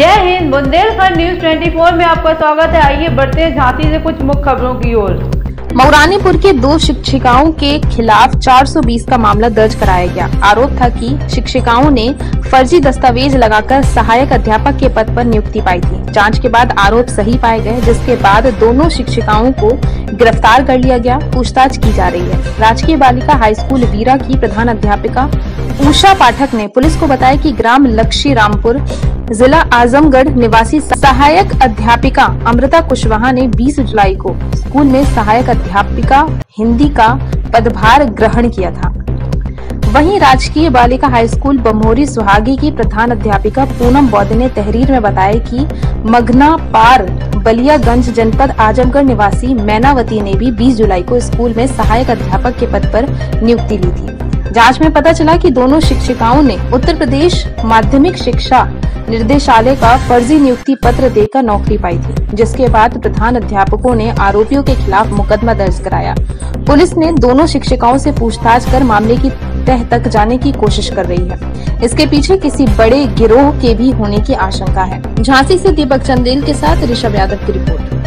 जय हिंद, बुंदेलखंड न्यूज़ 24 में आपका स्वागत है। आइए बढ़ते हैं झांसी से कुछ मुख्य खबरों की ओर। मऊरानीपुर के दो शिक्षिकाओं के खिलाफ 420 का मामला दर्ज कराया गया। आरोप था कि शिक्षिकाओं ने फर्जी दस्तावेज़ लगाकर सहायक अध्यापक के पद पर नियुक्ति पाई थी। जाँच के बाद आरोप सही पाए गए, जिसके बाद दोनों शिक्षिकाओं को गिरफ़्तार कर लिया गया। पूछताछ की जा रही है। राजकीय बालिका हाई स्कूल वीरा की प्रधान अध्यापिका उषा पाठक ने पुलिस को बताया कि ग्राम लक्षी रामपुर जिला आजमगढ़ निवासी सहायक अध्यापिका अमृता कुशवाहा ने 20 जुलाई को स्कूल में सहायक अध्यापिका हिंदी का पदभार ग्रहण किया था। वहीं राजकीय बालिका हाई स्कूल बमोरी सुहागी की प्रधान अध्यापिका पूनम बौद्ध ने तहरीर में बताया कि मगना पार बलियागंज जनपद आजमगढ़ निवासी मैनावती ने भी 20 जुलाई को स्कूल में सहायक अध्यापक के पद पर नियुक्ति ली थी। जाँच में पता चला कि दोनों शिक्षिकाओं ने उत्तर प्रदेश माध्यमिक शिक्षा निर्देशालय का फर्जी नियुक्ति पत्र देकर नौकरी पाई थी, जिसके बाद प्रधान अध्यापकों ने आरोपियों के खिलाफ मुकदमा दर्ज कराया। पुलिस ने दोनों शिक्षिकाओं से पूछताछ कर मामले की तह तक जाने की कोशिश कर रही है। इसके पीछे किसी बड़े गिरोह के भी होने की आशंका है। झांसी से दीपक चंदेल के साथ ऋषभ यादव की रिपोर्ट।